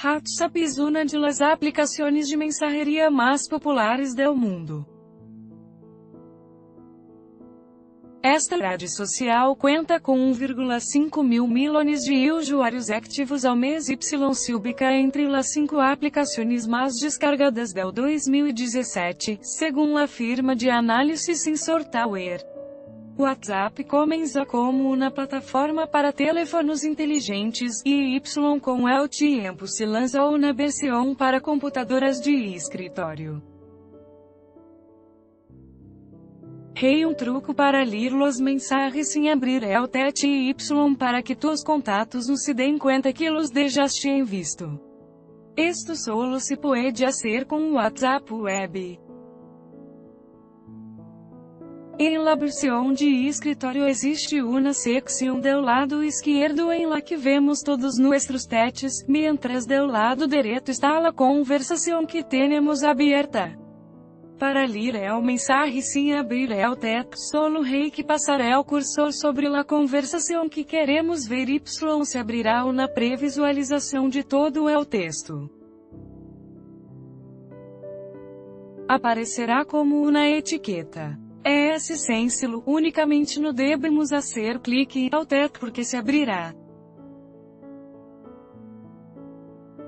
WhatsApp es una de las aplicaciones de mensajería más populares del mundo. Esta rede social conta com 1,5 mil milhões de usuários ativos ao mês y se ubica entre as cinco aplicações mais descargadas del 2017, segundo a firma de análise Sensor Tower. WhatsApp começa como uma plataforma para telefones inteligentes, e Y com el tiempo se lançou uma versão para computadoras de escritório. Rei um truco para ler los mensajes sem abrir el TET y para que tus contatos não se den cuenta que los dejaste em visto. Esto solo se pode hacer com WhatsApp Web. Em la versión de escritório existe uma secção do lado esquerdo em la que vemos todos nuestros tetes, mientras do lado direito está a conversação que temos aberta. Para ler el mensaje sem abrir el tet, solo rei que passar el cursor sobre la conversação que queremos ver y se abrirá uma previsualização de todo el texto. Aparecerá como uma etiqueta. É esse sensilo, unicamente no devemos hacer clique ao teto porque se abrirá.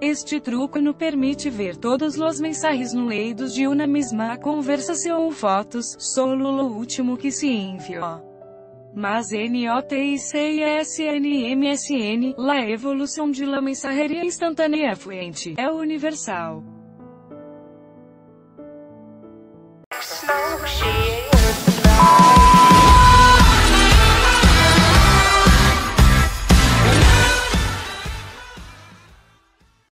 Este truque nos permite ver todos os mensagens no leidos de uma mesma conversação ou fotos, solo o último que se enviou. Mas NOTICISNMSN, la evolução de la mensageria instantânea fluente, é universal.